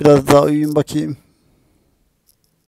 Biraz daha uyuyayım bakayım.